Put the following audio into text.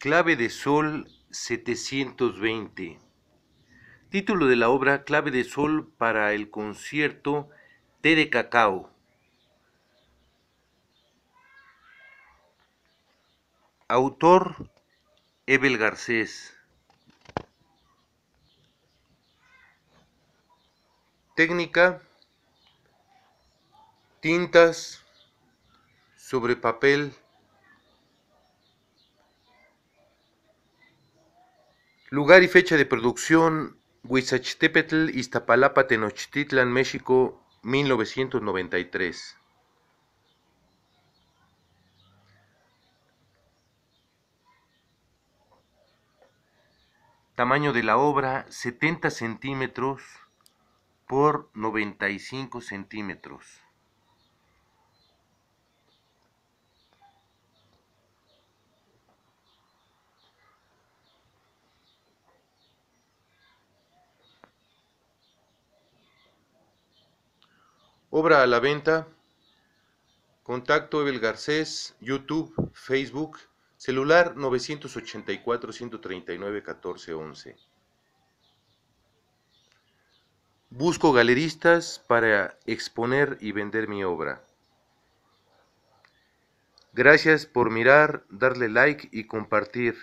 Clave de Sol 720. Título de la obra Clave de Sol para el concierto Té de Cacao. Autor Ebel Garcés. Técnica tintas sobre papel Lugar y fecha de producción, Huizachtepetl, Iztapalapa, Tenochtitlan, México, 1993. Tamaño de la obra, 70 centímetros por 95 centímetros. Obra a la venta. Contacto Ebel Garcés, YouTube, Facebook, celular 984-139-1411. Busco galeristas para exponer y vender mi obra. Gracias por mirar, darle like y compartir.